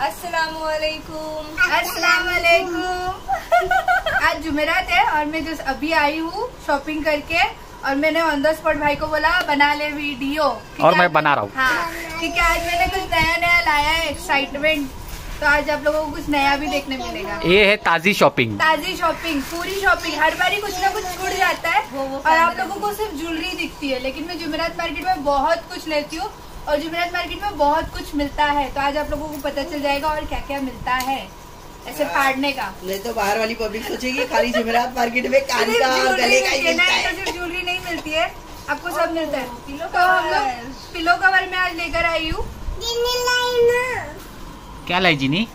अस्सलामुअलैकुम अस्सलाम वालेकुम आज जुमेरात है और मैं जस्ट अभी आई हूँ शॉपिंग करके और मैंने ऑन द स्पॉट भाई को बोला बना ले वीडियो और मैं बना रहा हूँ। हाँ क्योंकि आज मैंने कुछ नया नया लाया है एक्साइटमेंट तो आज आप लोगों को कुछ नया भी देखने मिलेगा। ये है ताजी शॉपिंग ताजी शॉपिंग पूरी शॉपिंग हर बारी कुछ ना कुछ छूट जाता है वो, वो और आप लोगों को सिर्फ़ ज्वेलरी दिखती है। लेकिन मैं जुमेरात मार्केट में बहुत कुछ लेती हूँ। और जुमेरात मार्केट में बहुत कुछ मिलता है तो आज आप लोगों को पता चल जाएगा और क्या क्या मिलता है ऐसे फाड़ने का। नहीं तो बाहर वाली पब्लिक सोचेगी खाली जुमेरात मार्केट में कान का और गले का ही मिलता है। तो सिर्फ़ ज्वेलरी नहीं मिलती है आपको सब मिलता है। तो हम लोग पिलो कवर में आज लेकर आई हूँ। क्या लाई जीनी?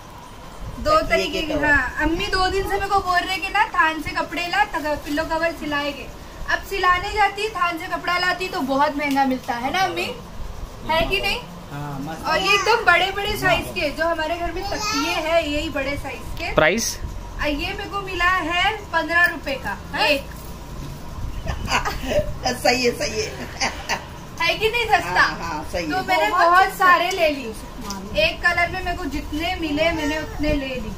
दो तरीके के हाँ अम्मी दो दिन से मेरे को बोल रहे कि ना थान से कपड़े ला तक पिल्लो कवर सिलाएँगे। अब सिलाने जाती थान से कपड़ा लाती तो बहुत महँगा मिलता है ना अम्मी? है कि नहीं? हाँ, और ये एकदम बड़े बड़े साइज़ के जो हमारे घर में तकिए है यही बड़े साइज़ के। प्राइस ये मेरे को मिला है पंद्रह रुपए का एक। सही है सही है। है कि नहीं सस्ता? हाँ, हाँ, सही तो मैंने बहुत सारे ले ली एक कलर में मेरे को जितने मिले मैंने उतने ले ली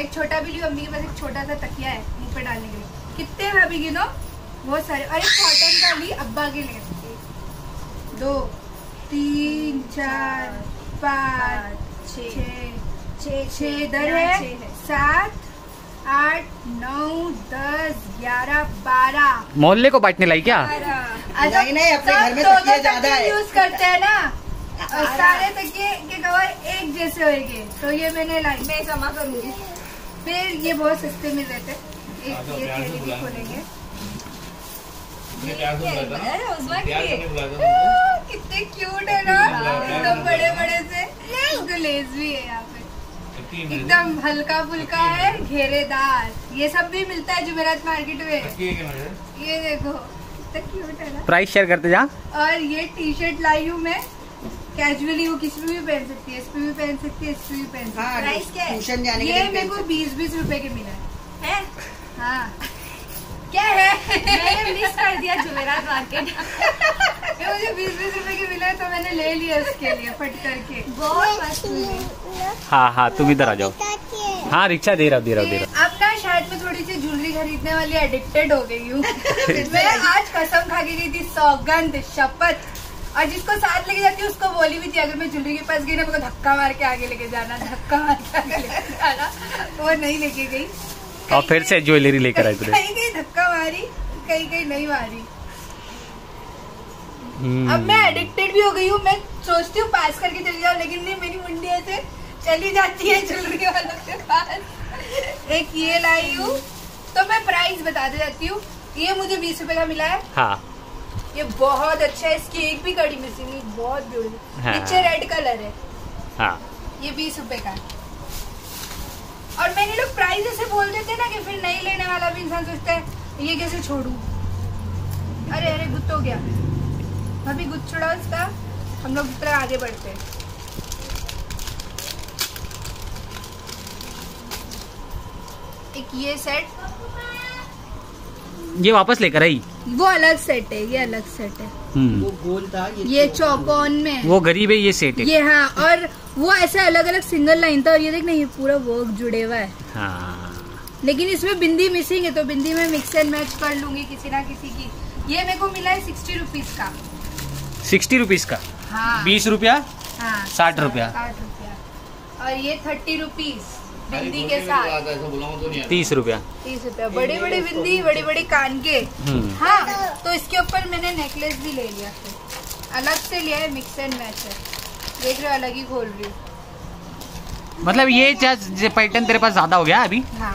एक छोटा भी लिया अम्मी के पास एक छोटा सा तकिया है मुँह पे डालने के लिए। कितने भाभी गिनो बहुत सारे। और एक कॉटन का ली अब्बा के लिए। दो तीन चार पाँच छ छ इधर है। सात आठ नौ दस ग्यारह बारह। मोहल्ले को बांटने लाई क्या? अच्छा, नहीं, नहीं, अपने घर में दो-दो तकिए ज़्यादा है। यूज़ करते हैं ना? और सारे तकिए के कवर एक जैसे होंगे तो ये मैंने लाई। मैं जमा करूँगी। फिर ये बहुत सस्ते मिल रहे थे। एक ये थैली भी खोलेंगे। कितने क्यूट है ना? एकदम बड़े बड़े से। इसको भी है यहाँ पे। एकदम हल्का फुल्का है घेरेदार। ये सब भी मिलता है जुमेरात मार्केट में। ये देखो कितना क्यूट है ना। प्राइस शेयर करते जा। और ये टी शर्ट लाई हूँ मैं। कैजुअली वो किसी भी पहन सकती है इस पे भी पहन सकती है इस पे भी पहन सकती हाँ। प्राइस क्या है? ट्यूशन है जाने के ये मेरे को बीस बीस रुपए के मिला है। है? हाँ। क्या है? मैंने मिस कर दिया जुमेरात मार्केट मुझे बीस बीस रुपए के मिला है तो मैंने ले लिया उसके लिए फट करके। बहुत मस्त हाँ हाँ तुम इधर आ जाओ। हाँ रिक्शा दे रहा हूँ दे रहा दे रहा। अब ना शायद मैं थोड़ी सी ज्वेलरी खरीदने वाली एडिक्टेड हो गई हूँ। मैं आज कसम खा के गई थी सौगंध शपथ। और जिसको साथ लेके जाती हूँ उसको बोली भी थी अगर मैं ज्वेलरी के पास गई ना मेरे को धक्का मार के आगे लेके जाना धक्का मार के आगे लेके जाना। वो नहीं लेके गई। और फिर से ज्वेलरी लेकर आई तुझे धक्का मारी कहीं कहीं नहीं मारी हम्म। अब मैं एडिक्टेड भी हो गई हूँ मैं सोचती हूँ पास करके चली जाऊँ लेकिन नहीं मेरी मुंडी ऐसे चली जाती है ज्वेलरी वालों के पास। एक ये लाई हूँ तो मैं प्राइस बताते जाती हूँ। ये मुझे बीस रुपए का मिला है। हाँ। ये बहुत अच्छा है इसकी एक भी कड़ी मिसिंग नहीं बहुत ब्यूटीफुल हाँ। नीचे रेड कलर है। हाँ। ये बीस रुपए का है। और मैंने लोग प्राइस ऐसे बोल देते ना कि फिर नहीं लेने वाला भी इंसान सोचता है ये कैसे छोड़ू? अरे अरे गुत्त हो गया। अभी गुत्त छोड़ा उसका। हम लोग तरह आगे बढ़ते हैं। एक ये सेट ये वापस लेकर आई। वो अलग सेट है ये अलग सेट है। हम्म। वो गोल था ये ये चौकोन में वो गरीब है ये सेट है। ये हाँ और वो ऐसे अलग अलग सिंगल लाइन था और ये देख ना ये पूरा वर्क जुड़े हुआ है। हाँ। लेकिन इसमें बिंदी मिसिंग है तो बिंदी में मिक्स एंड मैच कर लूँगी किसी ना किसी की। ये मेरे को मिला है सिक्सटी रुपीज़ का। सिक्सटी रुपीज़ का? हाँ। बीस रुपया? हाँ। साठ रुपया। और ये थर्टी रुपीज़ बिंदी के साथ। तीस रुपया। तीस रुपया। बड़ी बड़ी बिंदी बड़ी बड़ी कान के। हम्म। हाँ तो इसके ऊपर मैंने नेकलेस भी ले लिया अलग से लिया है मिक्स एंड मैच है। देख रहे हो अलग ही खोल रही हूँ। मतलब ये पैटर्न तेरे पास ज़्यादा हो गया अभी? हाँ।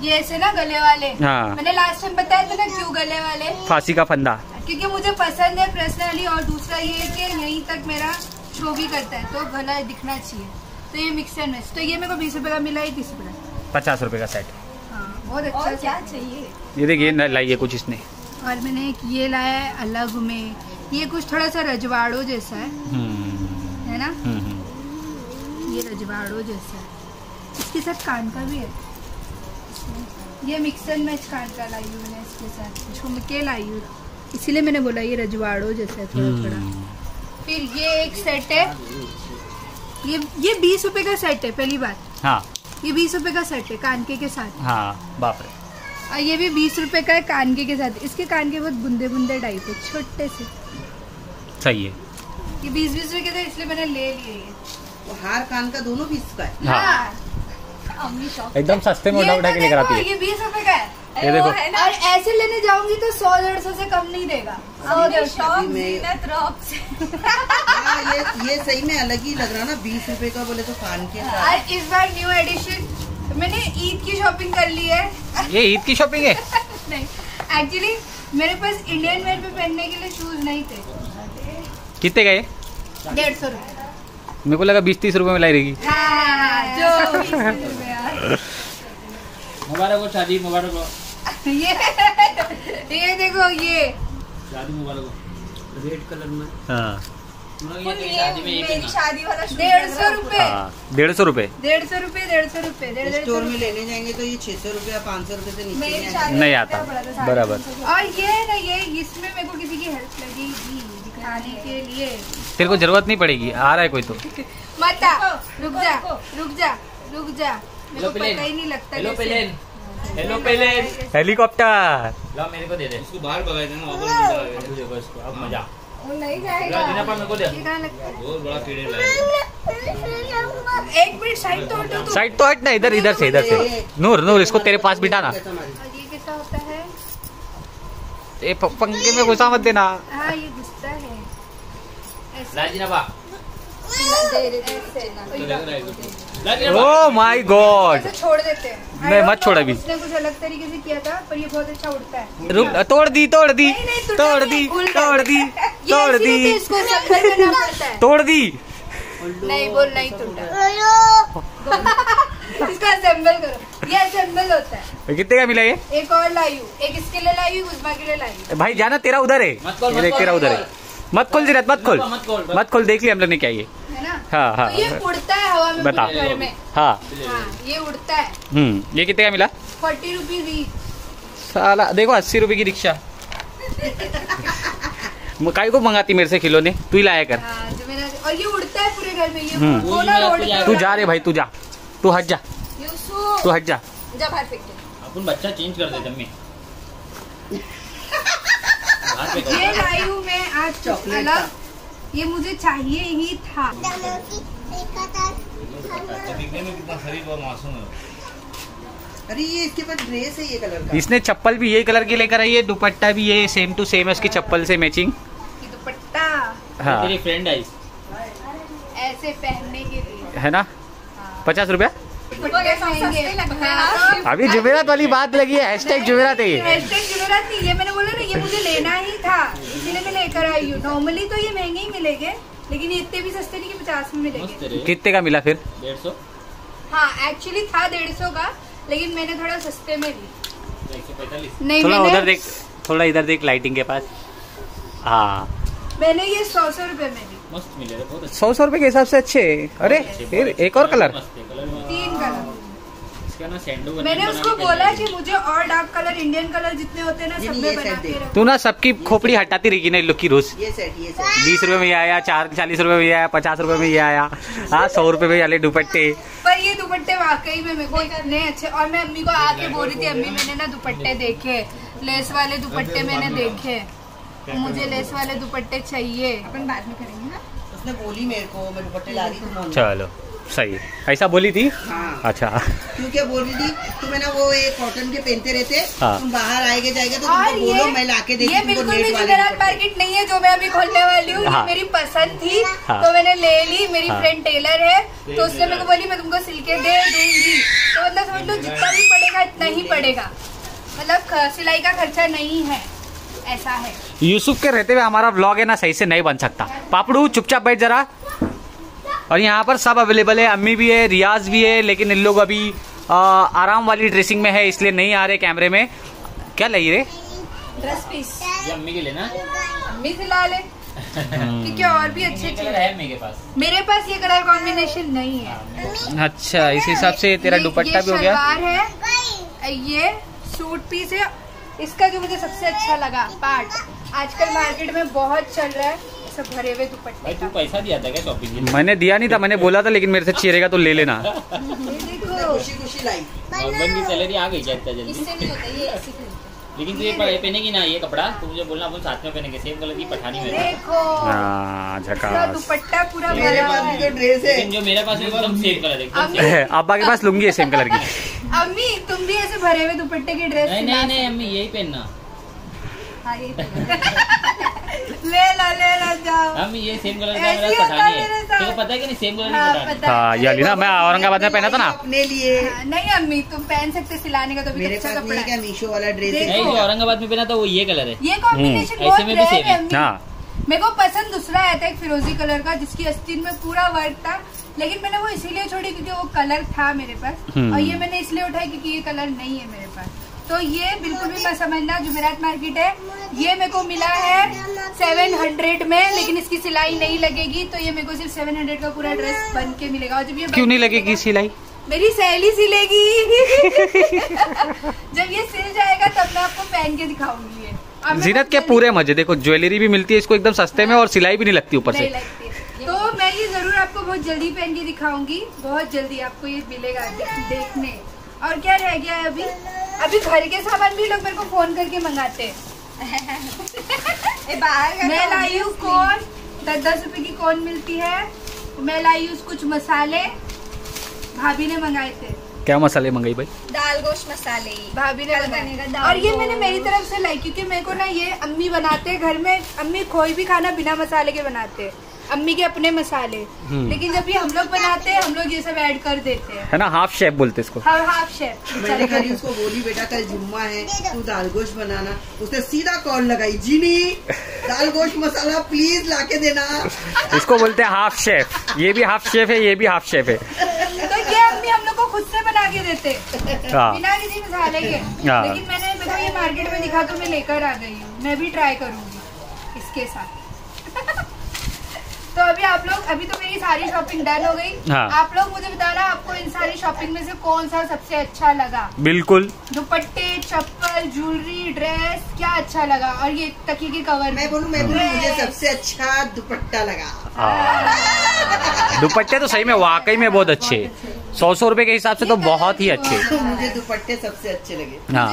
ये ऐसे ना गले वाले। हाँ। मैंने लास्ट टाइम बताया था ना क्यों गले वाले? फांसी का फंदा। क्योंकि मुझे पसंद है पर्सनली और दूसरा ये है कि यहीं तक मेरा शो भी करता है तो गला दिखना चाहिए। तो ये मिक्स एंड मैच तो ये मेरे को बीस रुपए का मिला है तीस रुपए का। पचास रुपए का सेट हाँ बहुत अच्छा क्या चाहिए? ये देखिए न- कुछ इसने। और मैंने एक ये लाया है अलग में। ये कुछ थोड़ा सा रजवाड़ो जैसा है। हम्म, है ना? हम्म, हम्म। ये रजवाड़ो जैसा है। इसके साथ कान का भी है। ये मिक्स एंड मैच कान का लाई हूँ मैंने इसके साथ झुमके लाई हूँ इसीलिए मैंने बोला ये रजवाड़ो जैसा थोड़ा थोड़ा हम्म। फिर ये एक सेट है। ये ये बीस रुपए का सेट है पहली बात। हाँ। ये बीस रुपए का सेट है कानके के साथ। हाँ बाप रे। और ये भी बीस रुपए का है कानके के साथ। इसके कानके बहुत बुंदे बुंदे टाइप है छोटे से। सही है। ये बीस बीस रुपए के थे इसलिए मैंने ले लिए। हार कान का दोनों बीस का है। हाँ। शॉप एकदम सस्ते में उठा उठा तो के लेकर आती है। ये बीस रुपए का है। ये देखो। और ऐसे लेने जाऊँगी तो सौ डेढ़ सौ से कम नहीं देगा। रॉक्स हाँ ये ये सही में अलग ही लग रहा ना बीस रुपए का बोले तो कान के और इस बार न्यू एडिशन मैंने ईद की शॉपिंग कर ली है। ये ईद की शॉपिंग है? नहीं एक्चुअली मेरे पास इंडियन वेयर पे पहनने के लिए शूज़ नहीं थे। कितने गए डेढ़ सौ रूपए। मेरे को लगा बीस तीस रूपए में लाई रहेगी। हाँ, हाँ, हाँ, रुपए। मुबारक हो शादी मुबारक हो। ये ये देखो ये। शादी मुबारक हो। रेड कलर में। हाँ। ये शादी में ये मेरी पहना शादी वाला डेढ़ सौ है। रुपए। हाँ डेढ़ सौ रुपए। डेढ़ सौ रुपए डेढ़ सौ रुपए डेढ़ डेढ़ सौ स्टोर में लेने जाएँगे तो ये छह सौ रुपया पाँच सौ रुपए से नीचे नहीं नहीं आता। बराबर। और ये ना ये इसमें मेरे को किसी की हेल्प लगेगी दिखाने के लिए। तेरे को ज़रूरत नहीं पड़ेगी आ रहा है कोई तो। मत रुक जा रुक जा रुक जा। Hello plane. नहीं लगता hello plane. Hello plane. Helicopter. ला मेरे को दे दे। इसको बाहर भगाए थे ना वापस अब मज़ा। वो नहीं जाएगा। दीना पर मेरे को दे ये है। बहुत बड़ा कीड़े एक मिनट साइड तो हटो साइड तो हट ना इधर इधर से इधर से। नूर नूर इसको तेरे पास बिठाना। ये कैसा होता है? ए पंखे में घुसा मत देना। हाँ ये घुसता है। दीना बा दे इससे ना। ओ माय गॉड छोड़ देते हैं। नहीं, मत छोड़ अभी। उसने कुछ अलग तरीके से किया था पर ये बहुत अच्छा उड़ता है। रुक तोड़ दी तोड़ दी नहीं, नहीं, टूटा तोड़ दी तोड़ दी तोड़ दी। हैं, है। तोड़ दी। नहीं बोल नहीं टूटा। इसको असेंबल करो। ये असेंबल होता है। कितने का मिला ये? एक और लाई एक इसके लिए लाई हूँ के लिए लाई भाई जाना तेरा उधर है। मत खोल, ये मत देख खोल, तेरा मत उधर है। मत खोल। जीरत मत खोल। मत खोल, मत- मत खोल देख लिया हम लोग ने क्या ये। है ना हाँ हाँ तो ये उड़ता है हवा में बता। घर में। हाँ। हाँ ये उड़ता है। हम्म ये कितने का मिला? फोर्टी रुपीज़ साला देखो अस्सी रुपए की रिक्शा। काय को मंगाती मेरे से खिलौने? तू ही लाया कर। हाँ जो मेरा और ये उड़ता है पूरे घर में ये हम्म। तू जा रे भाई तू जा। तू हट जा। तू हट जा। जा बाहर फेंक अपन बच्चा चेंज कर देते अम्मी ये लाई हूँ मैं आज। चॉकलेट अलग। ये मुझे चाहिए ही था। दिखने में कितना शरीर और मासूम है अरे ये इसके पास ड्रेस है ये कलर का। इसने चप्पल भी यही कलर की लेकर आई है दुपट्टा भी ये सेम टू सेम है उसकी चप्पल से मैचिंग दुपट्टा। हाँ। तेरी फ्रेंड आई। ऐसे पहनने के लिए। है ना? हाँ। पचास रुपया। अभी जुमेरात वाली बात लगी है हैशटैग जुमेरात है ये। हैशटैग जुमेरात नहीं ये मैंने बोला ना ये मुझे लेना ही था। लेकर आई हूँ। नॉर्मली तो ये महँगे ही मिलेंगे लेकिन ये इतने भी सस्ते नहीं कि पचास में मिलेंगे। कितने का मिला फिर? डेढ़ सौ। हाँ एक्चुअली था डेढ़ सौ का लेकिन मैंने थोड़ा सस्ते में ली। नहीं थोड़ा उधर देख थोड़ा इधर देख लाइटिंग के पास। हाँ। मैंने ये सौ सौ रुपए में ली। मस्त मिले रे बहुत अच्छे। सौ सौ रुपए के हिसाब से अच्छे। अरे फिर एक और कलर मस्त है कलर में तीन कलर इसका ना सैंडो मैंने उसको बोला कि मुझे और डार्क कलर इंडियन कलर जितने होते हैं ना सब में बना के तू ना सबकी खोपड़ी हटाती रहेगी ना लोग की रोज। बीस रूपए में आया चार चालीस रूपए में आया पचास रूपए में आया। हाँ सौ रूपए में वाले दुपट्टे। पर ये दुपट्टे वाकई में मेरे को इतने अच्छे और मैं अम्मी को आके बोल रही थी अम्मी मैंने ना दुपट्टे देखे। लेस वाले दुपट्टे मैंने देखे। तो मुझे लेस वाले दुपट्टे चाहिए। अपन बाद में करेंगे ना। उसने बोली मेरे को मैं दुपट्टे ला रही थी चलो। सही ऐसा बोली थी? हाँ। अच्छा। क्यों क्या बोल रही थी? तुम है ना वो एक कॉटन के पहनते रहते? हाँ। तुम बाहर आएगे जाएगा तो तुमको बोलो मैं लाके देती ये बिल्कुल भी दुपट्टे। मार्केट नहीं है जो मैं अभी खोलने वाली हूँ हाँ। मेरी पसंद थी। हाँ। तो मैंने ले ली मेरी हाँ। फ्रेंड टेलर है तो उसने मेरे को बोली मैं तुमको सिल के दे दूँगी। तो मतलब समझ लो जितना भी पड़ेगा इतना ही पड़ेगा। मतलब सिलाई का खर्चा नहीं है। ऐसा है। यूसुफ के रहते हुए हमारा व्लॉग है ना सही से नहीं बन सकता। पापड़ू चुपचाप बैठ जरा। और यहाँ पर सब अवेलेबल है। अम्मी भी है रियाज भी है लेकिन इन लोग अभी आ, आराम वाली ड्रेसिंग में है इसलिए नहीं आ रहे कैमरे में। क्या लगी रे? ड्रेस पीस अम्मी के लिए ना। अम्मी सिला ले। क्योंकि और भी अच्छे अच्छे है। अम्मी पास। मेरे पास ये कलर कॉम्बिनेशन नहीं है। अच्छा इस हिसाब से तेरा दुपट्टा भी हो गया। है ये सूट पीस है। इसका जो मुझे सबसे अच्छा लगा पार्ट आजकल मार्केट में बहुत चल रहा है। ऐसे भरे हुए दुपट्टे तू पैसा दिया था क्या शॉपिंग के मैंने दिया नहीं था मैंने बोला था लेकिन मेरे से चीरेगा तो ले लेना। खुशी खुशी लाई। हस्बैंड की सैलरी आ गई क्या इतना जल्दी? इससे नहीं होता ये ऐसे लेकिन तू ये पह- पहनेगी ना ये कपड़ा? तो मुझे बोलना अपन साथ में पहनेंगे। सेम कलर की पठानी में। देखो। हाँ झकास। दुपट्टा पूरा मेरे भरा पास हुआ भी है। तो ड्रेस है। लेकिन जो मेरे पास है एकदम सेम कलर एकदम अब्बा के पास लुंगी है सेम कलर की। अम्मी तुम भी ऐसे भरे हुए दुपट्टे की ड्रेस नहीं नहीं नहीं अम्मी यही पहनना। हाँ। ये ले लो ले लो जाओ। अम्मी ये सेम कलर का मेरा पठानी है। है तेरे पता है कि नहीं सेम कलर हाँ की पठानी पता हाँ। ये वाली ना मैं औरंगाबाद में पहना था ना। अपने लिए। हाँ, नहीं अम्मी तुम पहन सकते सिलाने का तो भी मेरे अच्छा कपड़ा नहीं क्या मीशो वाला ड्रेस है नहीं जो औरंगाबाद में पहना था वो ये कलर है। ये कॉम्बिनेशन हम्म, बहुत में भी same है है। हाँ। मेरे को पसंद दूसरा आया था एक फिरोजी कलर का जिसकी अस्तीन में पूरा वर्क था लेकिन मैंने वो इसीलिए छोड़ी क्योंकि वो कलर था मेरे पास। हम्म। और ये मैंने इसलिए उठाया क्योंकि ये कलर नहीं है मेरे तो ये बिल्कुल भी मत समझना जुमेरात मार्केट है। ये मेरे को मिला है सेवन हंड्रेड में लेकिन इसकी सिलाई नहीं लगेगी तो ये मेरे को सिर्फ़ सेवन हंड्रेड का पूरा ड्रेस बन के मिलेगा। और जब ये क्यों नहीं लगेगी सिलाई? मेरी सहेली सिलेगी। जब ये सिल जाएगा तब मैं आपको पहन के दिखाऊँगी ये। जीनत के पूरे मज़े? देखो ज्वेलरी भी मिलती है इसको एकदम सस्ते में और सिलाई भी नहीं लगती ऊपर से। तो मैं ये ज़रूर आपको बहुत जल्दी पहन के दिखाऊँगी। बहुत जल्दी आपको ये मिलेगा देखने। और क्या रह गया है अभी? अभी घर के सामान भी लोग मेरे को फ़ोन करके मंगाते हैं। ये बाहर का मैं तो लाई हूँ कौन दस दस रुपए की कौन मिलती है। मैं लाई हूँ कुछ मसाले। भाभी ने मंगाए थे। क्या मसाले मंगाई भाई? दाल गोश्त मसाले। भाभी ने। दाल और ये मैंने मेरी तरफ़ से लाई क्योंकि मेरे को ना ये अम्मी बनाते हैं घर में। अम्मी कोई भी खाना बिना मसाले के बनाते हैं। अम्मी के अपने मसाले। हम्म। लेकिन जब ये हम लोग बनाते हैं हम लोग ये सब ऐड कर देते हैं। है ना? हाफ़ शेफ बोलते इसको। हाफ़ हाफ़ शेफ मैंने कल उसको बोली बेटा कल जुम्मा है तू दाल गोश्त बनाना। उसने सीधा कॉल लगाई जीनी दाल गोश्त मसाला प्लीज़ लाके देना। इसको बोलते हैं हाफ़ शेफ ये भी हाफ़ शेफ है ये भी हाफ़ शेफ है। तो ये अम्मी हम लोग को खुद से बना के देते। हैं। हाँ बिना किसी मसाले के। हाँ। लेकिन मैंने मेरे को ये मार्केट में दिखा तो मैं लेकर आ गई हूँ। मैं भी ट्राई करूँगी इसके साथ। तो अभी आप लोग अभी तो मेरी सारी शॉपिंग डन हो गई। हाँ। आप लोग मुझे बताना आपको इन सारी शॉपिंग में से कौन सा सबसे अच्छा लगा? बिल्कुल। दुपट्टे चप्पल ज्वेलरी ड्रेस क्या अच्छा लगा? और ये तकी के कवर मैं बोलूँ मैं बोलूँ मुझे सबसे अच्छा दुपट्टा लगा। हाँ। दुपट्टे तो सही में वाकई में बहुत अच्छे। सौ सौ रुपए के हिसाब से तो बहुत ही अच्छे। मुझे दुपट्टे सबसे अच्छे लगे। हाँ।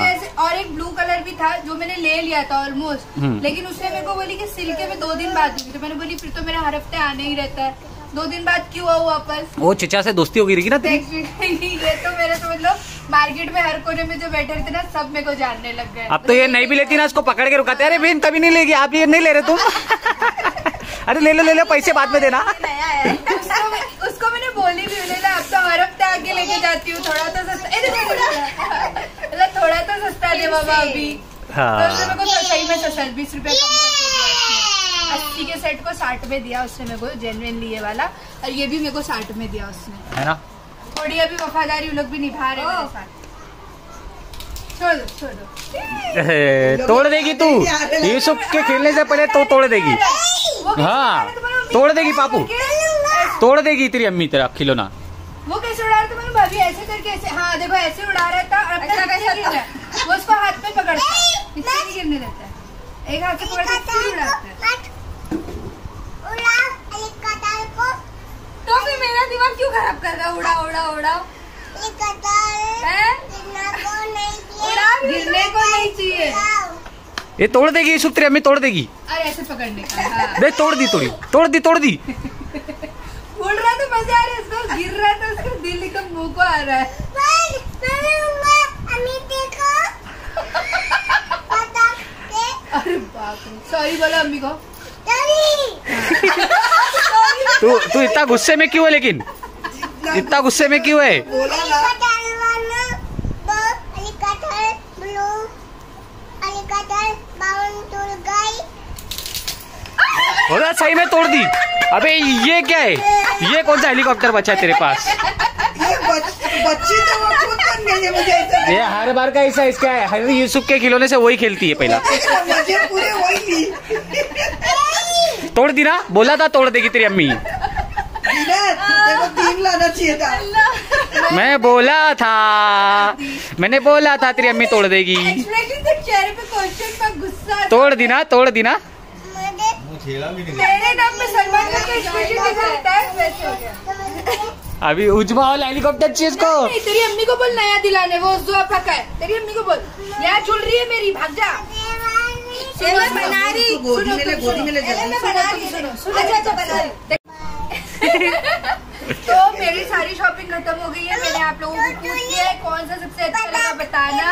और एक ब्लू कलर भी था जो मैंने ले लिया था ऑलमोस्ट हम्म। लेकिन उसने मेरे को बोली कि सिल्के में दो दिन बाद तो मैंने बोली फिर तो मेरा हर हफ़्ते आने ही रहता है। दो दिन बाद क्यों आओ वापस? वो चिचा से दोस्ती हो गई ना तेरी? ये तो मेरे तो मतलब मार्केट में हर कोने में जो बैठे रहते ना सब मेरे को जानने लग गए। अब तो ये नहीं भी लेती ना इसको पकड़ के रुकाते। अरे बहन कभी नहीं लेगी आप ये नहीं ले रहे तुम। अरे ले लो ले लो पैसे बाद में देना। उसको, मैंने बोली भी बोले अब तो हर हफ़्ते आके लेके जाती हूँ थोड़ा तो सस्ता। मतलब थोड़ा तो सस्ता दे बाबा अभी। तो उसने मेरे को तो सही में सस्ता बीस रुपया कम करके दिया उसने। अस्सी के सेट को साठ में दिया उसने मेरे को जेनुअनली ये वाला। और ये भी मेरे को साठ में दिया उसने। है ना? थोड़ी अभी वफादारी लोग भी निभा रहे हैं साथ। छोड़ दो छोड़ दो। तोड़ देगी तू। यूसुफ के खेलने से पहले तो तोड़ देगी। हाँ, है मम्मी? तोड़ देगी पापू। तोड़ देगी तेरी अम्मी तेरा खिलौना। वो कैसे उड़ा रहा था मैंने भाभी ऐसे करके ऐसे हाँ देखो ऐसे उड़ा रहा था और अपना कैसे गिर रहा है। वो उसको हाथ में पकड़ता है। इससे नहीं गिरने देता है। एक हाथ से है फिर उड़ाता है। तो फिर मेरा दिमाग क्यों खराब कर रहा उड़ा उड़ा उड़ा हैं? गिरने को नहीं चाहिए। ये तोड़ देगी तेरी अम्मी तोड़ देगी। अरे ऐसे पकड़ने का हाँ। तोड़ दी तोड़ी तोड़ दी तोड़ दी। तो मज़ा आ रहा है इसको गिर रहा तो उसका दिल एकदम मुँह को आ रहा है। अरे बाप सॉरी बोलो अम्मी को। तू तू इतना गुस्से में क्यों है लेकिन? इतना गुस्से में क्यों है? बोला ना सही में तोड़ दी। अबे ये क्या है? ये कौन सा हेलीकॉप्टर बचा है तेरे पास? ये बच- बच्ची तो वो खुद बन गई है मुझे ये हर बार का ऐसा इसका है। हर यूसुफ के खिलौने से वही खेलती है पहला। मुझे पूरे वही तोड़ दी ना बोला था तोड़ देगी तेरी अम्मी। विनय, तेरे को तीन लाना चाहिए था। मैं बोला था मैंने बोला था तेरी अम्मी तोड़ देगी। एक्सप्रेशन से चेहरे पे क्वेश्चन का गुस्सा तोड़ दी ना तोड़ दी ना। छेड़ा भी नहीं। तेरे नाम पे सलमान का एक्सप्रेशन कैसा लगता वैसे हो गया। अभी उजमा वाला हेलीकॉप्टर चीज़ को। नहीं तेरी अम्मी को बोल नया दिलाने वो जो दुआ का है। तेरी अम्मी को बोल यहाँ चुन रही है मेरी भाग जा। सेवा बना रही। उसको गोदी में ले गोदी में ले मैं जल्दी बना रही। अच्छा अच्छा बना रही तो मेरी सारी शॉपिंग खत्म हो गई है मैंने आप लोगों को पूछ लिया है कौन सा सबसे अच्छा लगा बताना।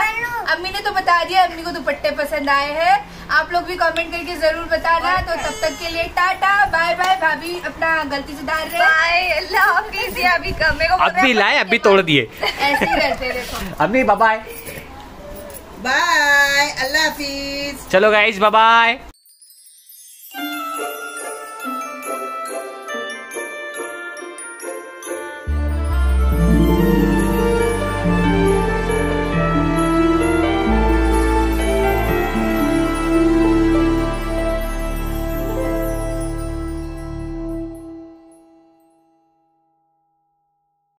अम्मी ने तो बता दिया अम्मी को दुपट्टे पसंद आए हैं। आप लोग भी कमेंट करके ज़रूर बताना। तो तब तक के लिए टाटा बाय बाय भाभी अपना गलती सुधार रहे। बाय अल्लाह हाफिज ये अभी कम मेरे को अब लाए अभी तोड़ दिए। ऐसे ही रहते देखो। अम्मी बाय बाय अल्लाह हाफिज। चलो गाइज़ बाय